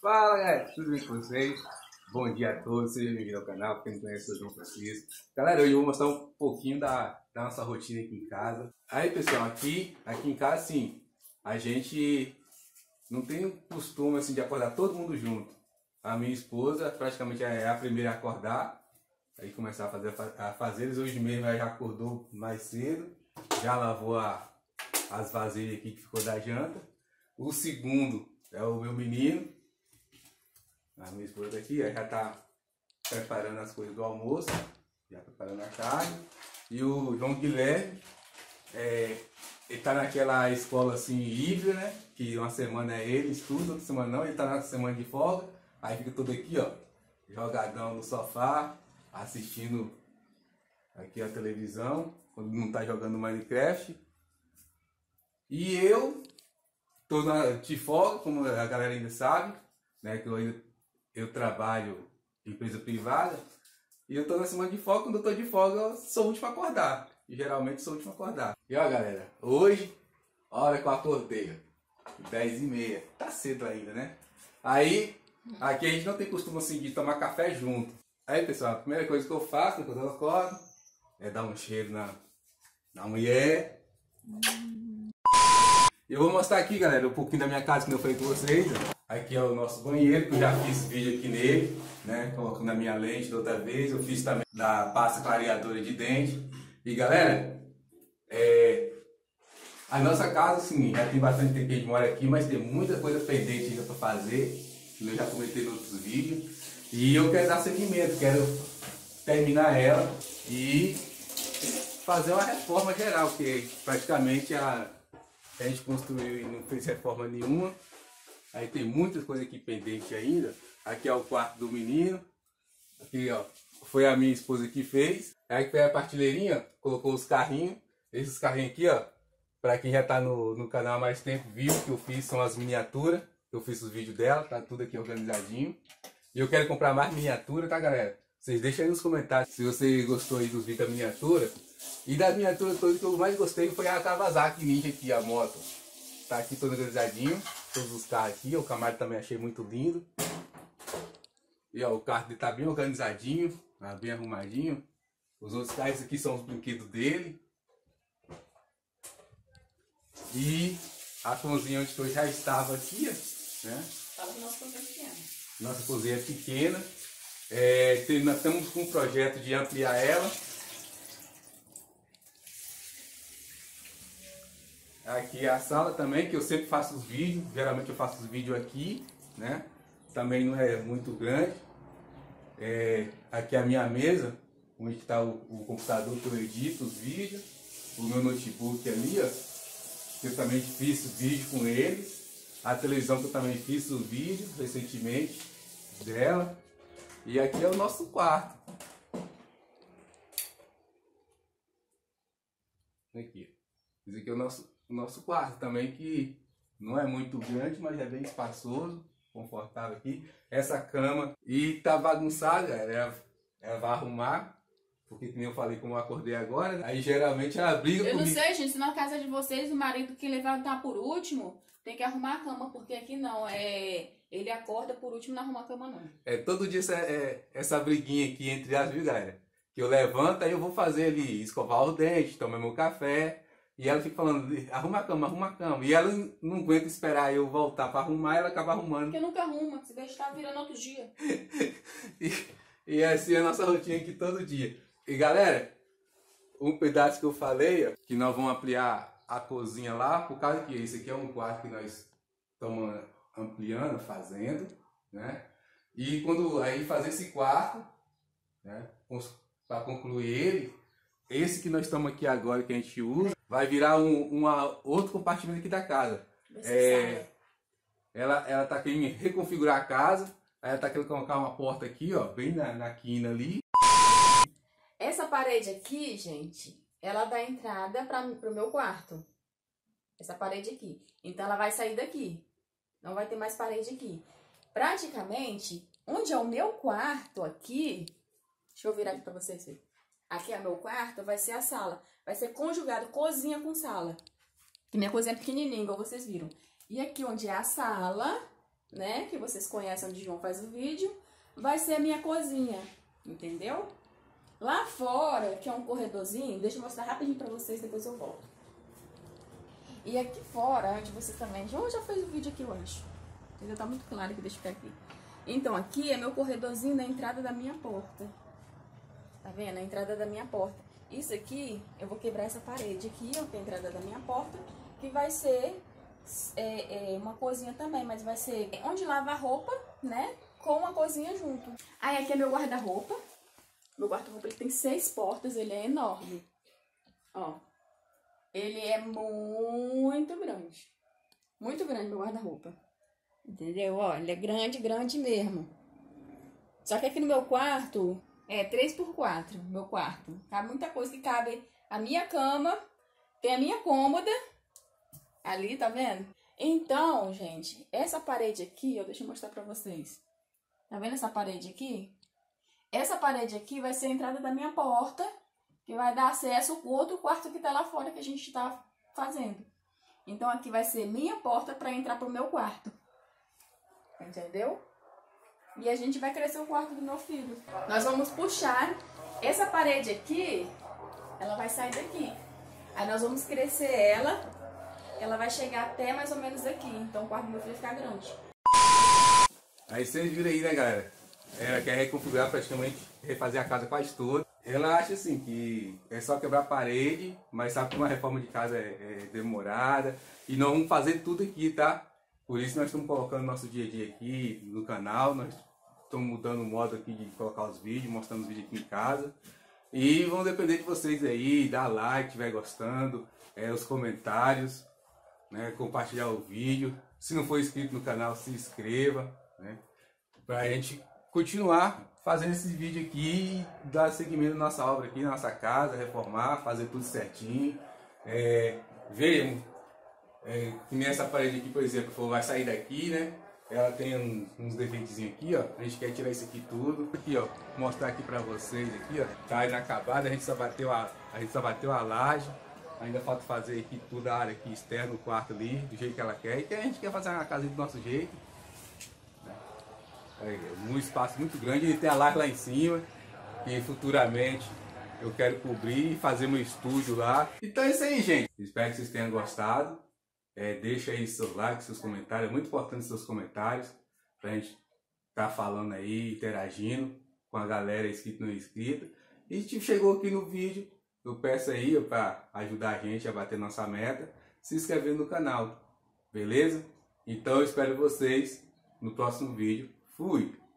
Fala galera, tudo bem com vocês? Bom dia a todos, sejam bem-vindos ao canal, quem não conhece, eu sou João Francisco. Galera, hoje eu vou mostrar um pouquinho da, da nossa rotina aqui em casa. Aí pessoal, aqui, aqui em casa sim, a gente não tem o costume assim, de acordar todo mundo junto. A minha esposa praticamente é a primeira a acordar, aí começar a fazer a fazer. Hoje mesmo ela já acordou mais cedo, já lavou a, as vasilhas aqui que ficou da janta. O segundo é o meu menino, a minha esposa aqui já está preparando as coisas do almoço, já preparando a carne. E o João Guilherme, é, ele está naquela escola assim híbrida, né? Que uma semana é ele, estuda, outra semana não, ele está na semana de folga, aí fica todo aqui, ó, jogadão no sofá, assistindo aqui a televisão, quando não está jogando Minecraft. E eu tô na, de folga, como a galera ainda sabe, né? Que eu ainda eu trabalho em empresa privada e eu tô na semana de folga, quando eu tô de folga eu sou o último a acordar. E geralmente sou o último a acordar. E ó galera, hoje, a hora que eu acordei, 10 e meia, tá cedo ainda, né? Aí, aqui a gente não tem costume assim de tomar café junto. Aí pessoal, a primeira coisa que eu faço quando eu acordo é dar um cheiro na, na mulher. Eu vou mostrar aqui, galera, um pouquinho da minha casa que eu falei com vocês. Aqui é o nosso banheiro, que eu já fiz vídeo aqui nele, né? Colocando a minha lente da outra vez. Eu fiz também da pasta clareadora de dente. E galera, é... a nossa casa, assim, já tem bastante tempo que a gente mora aqui, mas tem muita coisa pendente ainda para fazer. Que eu já comentei em outros vídeos. E eu quero dar seguimento, quero terminar ela e fazer uma reforma geral, que praticamente a a gente construiu e não fez reforma nenhuma. Aí tem muitas coisas aqui pendentes ainda. Aqui é o quarto do menino. Aqui, ó, foi a minha esposa que fez. Aí foi a partilheirinha, colocou os carrinhos. Esses carrinhos aqui, ó, para quem já tá no, no canal há mais tempo, viu que eu fiz, são as miniaturas. Eu fiz os vídeos dela, tá tudo aqui organizadinho. E eu quero comprar mais miniatura, tá, galera? Vocês deixem aí nos comentários se você gostou aí dos vídeos da miniatura. E das miniaturas todas que eu mais gostei foi a Kawasaki Ninja aqui, a moto. Tá aqui todo organizadinho, todos os carros aqui, o Camaro também achei muito lindo. E ó, o carro dele tá bem organizadinho, tá bem arrumadinho. Os outros carros aqui são os brinquedos dele. E a cozinha onde eu já estava aqui, né? Nossa cozinha pequena. Nossa cozinha é pequena. É, nós estamos com um projeto de ampliar ela. Aqui é a sala também, que eu sempre faço os vídeos. Geralmente eu faço os vídeos aqui, né? Também não é muito grande. É, aqui é a minha mesa, onde está o, o, computador que eu edito os vídeos. O meu notebook ali, ó. Eu também fiz vídeo com ele. A televisão que eu também fiz o vídeo recentemente dela. E aqui é o nosso quarto. Aqui. Esse aqui é o nosso, o nosso quarto também, que não é muito grande, mas é bem espaçoso, confortável aqui. Essa cama. E tá bagunçada, ela, ela vai arrumar. Porque como eu falei, como eu acordei agora, né? aí geralmente ela briga Eu comigo. não sei, gente, se na casa de vocês o marido que levantar por último tem que arrumar a cama, porque aqui não, é. Ele acorda por último não arruma a cama, não. É todo dia essa, é, essa briguinha aqui entre as viu, galera? Que eu levanto, aí eu vou fazer ali, escovar o dente, tomar meu café. E ela fica falando, arruma a cama, arruma a cama. E ela não aguenta esperar eu voltar para arrumar, ela acaba arrumando. Porque nunca arruma, se deixa tá virando outro dia. e, e assim é a nossa rotina aqui todo dia. E galera, um pedaço que eu falei, ó, que nós vamos ampliar a cozinha lá, por causa que esse aqui é um quarto que nós estamos ampliando, fazendo, né? E quando aí fazer esse quarto, né, para concluir ele, esse que nós estamos aqui agora que a gente usa, vai virar um uma, outro compartimento aqui da casa. É, ela, ela tá querendo reconfigurar a casa, aí ela tá querendo colocar uma porta aqui, ó, bem na, na quina ali. Essa parede aqui, gente, ela dá entrada para o meu quarto. Essa parede aqui. Então ela vai sair daqui. Não vai ter mais parede aqui. Praticamente, onde é o meu quarto aqui, deixa eu virar aqui para vocês verem. Aqui é meu quarto, vai ser a sala. Vai ser conjugado cozinha com sala. Que minha cozinha é pequenininha, igual vocês viram. E aqui onde é a sala, né? Que vocês conhecem onde João faz o vídeo. Vai ser a minha cozinha, entendeu? Lá fora, que é um corredorzinho, deixa eu mostrar rapidinho pra vocês, depois eu volto. E aqui fora, onde vocês também... João já fez o vídeo aqui, eu acho. Já tá muito claro que deixa eu ficar aqui. Então, aqui é meu corredorzinho da entrada da minha porta. Tá vendo? A entrada da minha porta. Isso aqui, eu vou quebrar essa parede aqui, ó, que é a entrada da minha porta, que vai ser é, é, uma cozinha também, mas vai ser onde lava a roupa, né? Com uma cozinha junto. Aí aqui é meu guarda-roupa. Meu guarda-roupa tem seis portas, ele é enorme. Ó. Ele é muito grande. Muito grande meu guarda-roupa. Entendeu? Ó, ele é grande, grande mesmo. Só que aqui no meu quarto, é 3 por 4 meu quarto. Cabe muita coisa que cabe a minha cama, tem a minha cômoda ali, tá vendo? Então, gente, essa parede aqui, ó, deixa eu mostrar pra vocês. Tá vendo essa parede aqui? Essa parede aqui vai ser a entrada da minha porta, que vai dar acesso ao outro quarto que tá lá fora que a gente tá fazendo. Então, aqui vai ser minha porta para entrar pro meu quarto. Entendeu? E a gente vai crescer o quarto do meu filho. Nós vamos puxar essa parede aqui, ela vai sair daqui. Aí nós vamos crescer ela, ela vai chegar até mais ou menos aqui. Então o quarto do meu filho vai ficar grande. Aí vocês viram aí, né, galera? Ela quer reconfigurar praticamente, refazer a casa quase toda. Ela acha assim que é só quebrar a parede, mas sabe que uma reforma de casa é, é demorada. E nós vamos fazer tudo aqui, tá? Por isso nós estamos colocando nosso dia a dia aqui no canal. Nós estamos mudando o modo aqui de colocar os vídeos, mostrando os vídeos aqui em casa. E vamos depender de vocês aí, dar like, estiver gostando, é, os comentários, né, compartilhar o vídeo. Se não for inscrito no canal, se inscreva, né, para a gente continuar fazendo esse vídeo aqui e dar seguimento à nossa obra aqui, na nossa casa, reformar, fazer tudo certinho. É, ver, é, que nem essa parede aqui, por exemplo, vai sair daqui, né? Ela tem uns, defeitos aqui, ó. A gente quer tirar isso aqui tudo. Aqui, ó. Mostrar aqui pra vocês aqui, ó. Tá inacabado. A gente só bateu a, a gente só bateu a laje. Ainda falta fazer aqui toda a área aqui externa, o quarto ali, do jeito que ela quer. E a gente quer fazer uma casa do nosso jeito. Aí, um espaço muito grande. E tem a laje lá em cima. Que futuramente eu quero cobrir e fazer meu estúdio lá. Então é isso aí, gente. Espero que vocês tenham gostado. É, deixa aí seus likes, seus comentários. É muito importante seus comentários pra gente estar tá falando aí, interagindo com a galera inscrita e não inscrita. E se chegou aqui no vídeo, eu peço aí para ajudar a gente a bater nossa meta, se inscrevendo no canal. Beleza? Então eu espero vocês no próximo vídeo. Fui!